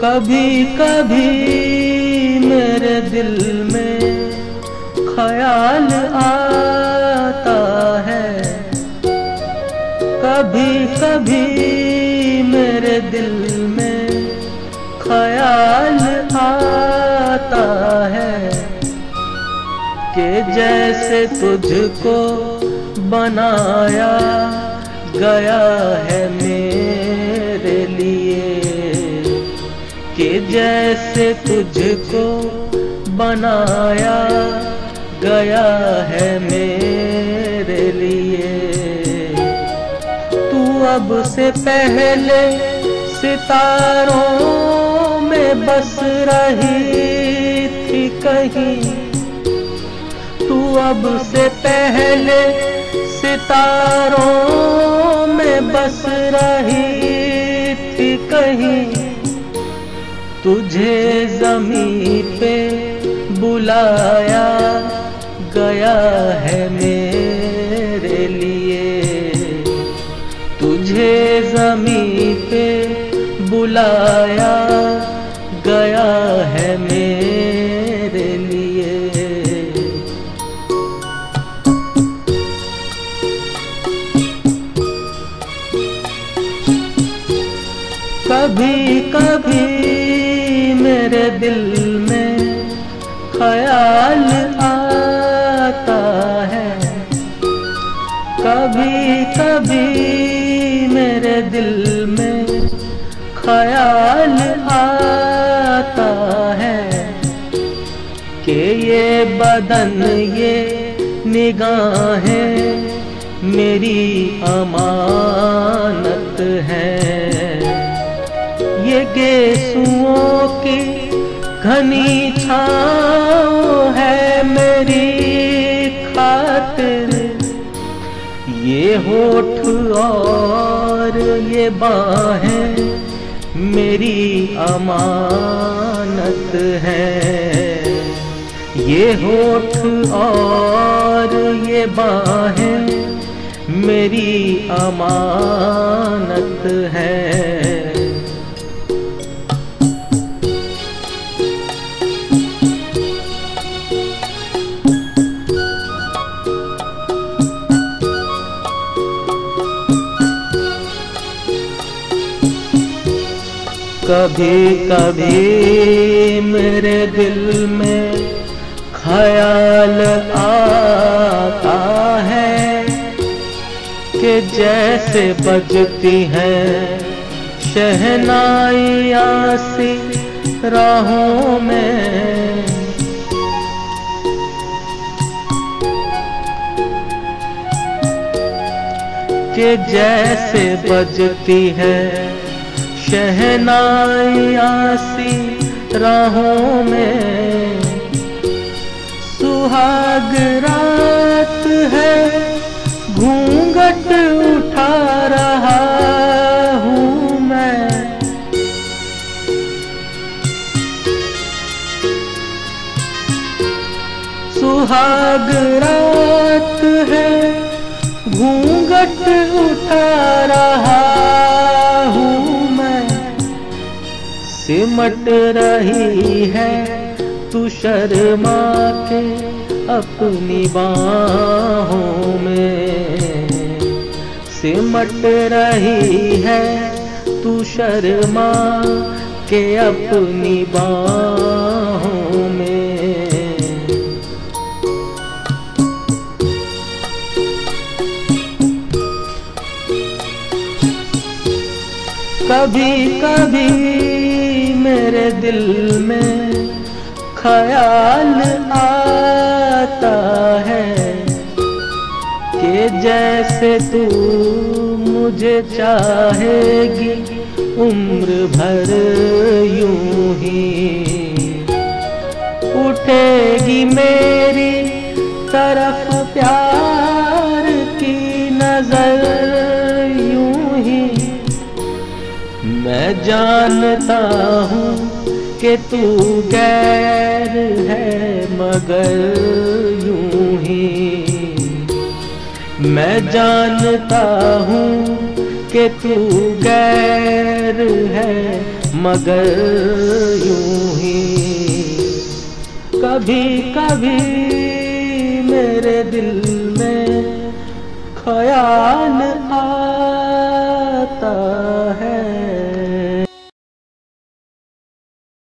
कभी कभी मेरे दिल में ख्याल आता है। कभी कभी मेरे दिल में ख्याल आता है कि जैसे तुझको बनाया गया है मेरे जैसे तुझको बनाया गया है मेरे लिए। तू अब से पहले सितारों में बस रही थी कहीं। तू अब से पहले सितारों में बस रही थी कहीं। तुझे जमी पे बुलाया गया है मेरे लिए। तुझे जमी पे बुलाया गया है मेरे लिए। कभी कभी दिल में ख्याल आता है। कभी कभी मेरे दिल में ख्याल आता है कि ये बदन, ये निगाहें मेरी अमानत है। ये गेसुओं की घनी छाँव है मेरी खातिर। ये होठ और ये बाहें मेरी अमानत है। ये होठ और ये बाहें मेरी अमानत है। कभी कभी मेरे दिल में ख्याल आता है कि जैसे बजती है शहनाइया सी राहों में। कि जैसे बजती है शहनाइया सी राहों में। सुहाग रात है, घूंघट उठा रहा हूँ मैं। सुहाग रात है, घूंघट उठा रहा सिमट रही है, तू शर्मा के अपनी बाहों में। सिमट रही है, तू शर्मा के अपनी बाहों में। कभी कभी दिल में ख्याल आता है कि जैसे तू मुझे चाहेगी, उम्र भर यूँ ही उठेगी मेरी तरफ़ प्यार की नज़र यूँ ही। मैं जानता हूँ कि तू गैर है मगर यूँ ही। मैं जानता हूँ कि तू गैर है मगर यूँ ही। कभी कभी मेरे दिल में ख्याल आता